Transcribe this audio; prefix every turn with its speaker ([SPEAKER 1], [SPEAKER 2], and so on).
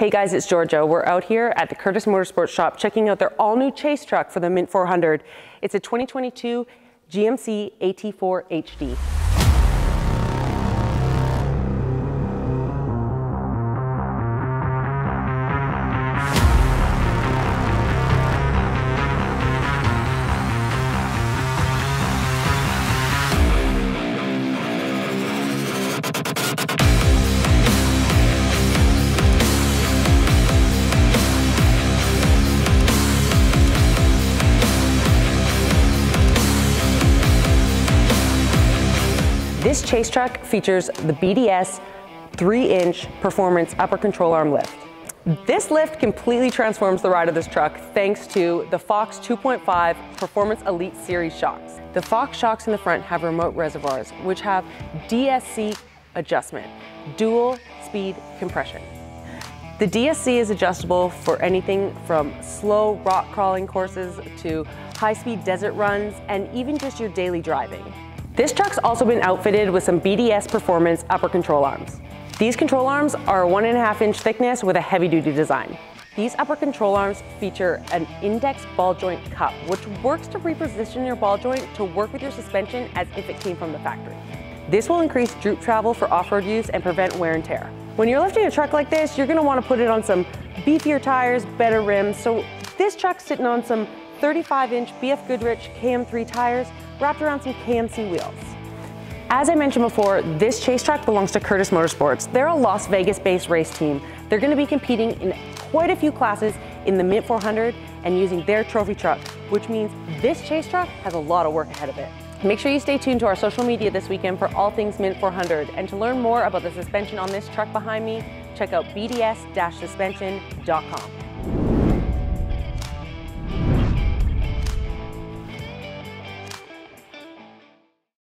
[SPEAKER 1] Hey guys, it's Georgia. We're out here at the Curtis Motorsports shop checking out their all new chase truck for the Mint 400. It's a 2022 GMC AT4 HD. This chase truck features the BDS 3-inch performance upper control arm lift. This lift completely transforms the ride of this truck thanks to the Fox 2.5 Performance Elite Series shocks. The Fox shocks in the front have remote reservoirs, which have DSC adjustment, dual speed compression. The DSC is adjustable for anything from slow rock crawling courses to high-speed desert runs and even just your daily driving. This truck's also been outfitted with some BDS Performance upper control arms. These control arms are one and a half inch thickness with a heavy duty design. These upper control arms feature an index ball joint cup, which works to reposition your ball joint to work with your suspension as if it came from the factory. This will increase droop travel for off-road use and prevent wear and tear. When you're lifting a truck like this, you're gonna wanna put it on some beefier tires, better rims. So this truck's sitting on some 35 inch BF Goodrich KM3 tires wrapped around some KMC wheels. As I mentioned before, this chase truck belongs to Curtis Motorsports. They're a Las Vegas-based race team. They're gonna be competing in quite a few classes in the Mint 400 and using their trophy truck, which means this chase truck has a lot of work ahead of it. Make sure you stay tuned to our social media this weekend for all things Mint 400. And to learn more about the suspension on this truck behind me, check out bds-suspension.com.